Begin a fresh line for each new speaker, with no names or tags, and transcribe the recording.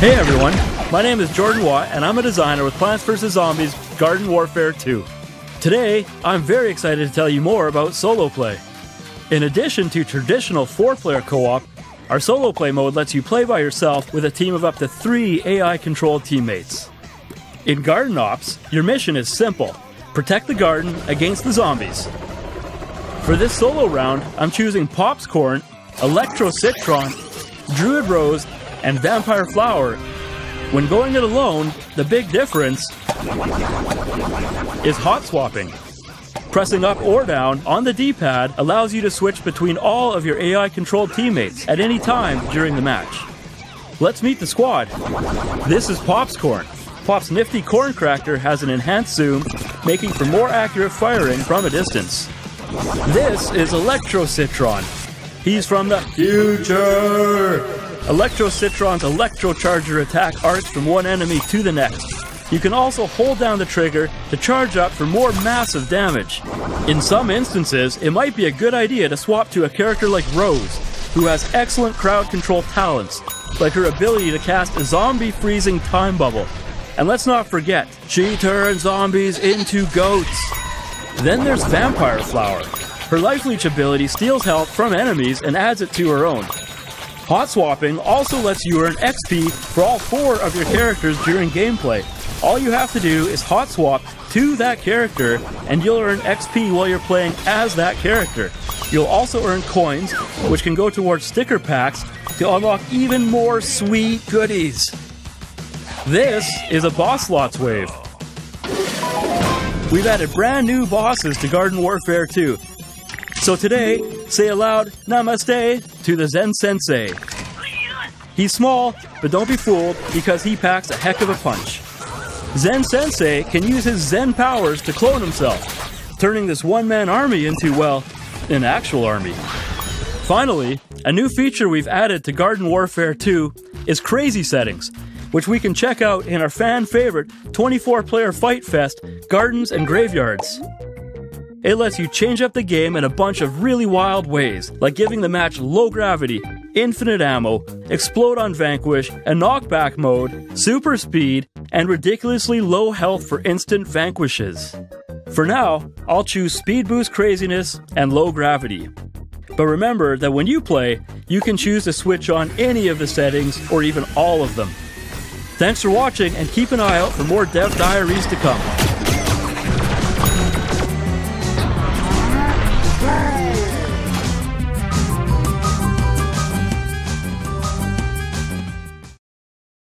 Hey everyone, my name is Jordan Watt and I'm a designer with Plants vs. Zombies Garden Warfare 2. Today, I'm very excited to tell you more about solo play. In addition to traditional four player co op, our solo play mode lets you play by yourself with a team of up to three AI controlled teammates. In Garden Ops, your mission is simple protect the garden against the zombies. For this solo round, I'm choosing Popscorn, Electro Citron, Druid Rose, and Vampire Flower. When going it alone, the big difference is hot swapping. Pressing up or down on the D pad allows you to switch between all of your AI controlled teammates at any time during the match. Let's meet the squad. This is Popscorn. Pop's nifty corn cracker has an enhanced zoom, making for more accurate firing from a distance. This is Electro Citron. He's from the future. Electro Citron's Electrocharger attack arcs from one enemy to the next. You can also hold down the trigger to charge up for more massive damage. In some instances, it might be a good idea to swap to a character like Rose, who has excellent crowd control talents, like her ability to cast a zombie freezing time bubble. And let's not forget, she turns zombies into goats. Then there's Vampire Flower. Her life leech ability steals health from enemies and adds it to her own. Hot swapping also lets you earn XP for all four of your characters during gameplay. All you have to do is hot swap to that character, and you'll earn XP while you're playing as that character. You'll also earn coins, which can go towards sticker packs to unlock even more sweet goodies. This is a boss lots wave. We've added brand new bosses to Garden Warfare 2. So today, say aloud Namaste to the Zen Sensei. He's small, but don't be fooled because he packs a heck of a punch. Zen Sensei can use his Zen powers to clone himself, turning this one man army into, well, an actual army. Finally, a new feature we've added to Garden Warfare 2 is Crazy Settings, which we can check out in our fan favorite 24 player Fight Fest Gardens and Graveyards. It lets you change up the game in a bunch of really wild ways, like giving the match low gravity, infinite ammo, explode on vanquish, a knockback mode, super speed, and ridiculously low health for instant vanquishes. For now, I'll choose speed boost craziness and low gravity. But remember that when you play, you can choose to switch on any of the settings or even all of them. Thanks for watching and keep an eye out for more Dev Diaries to come.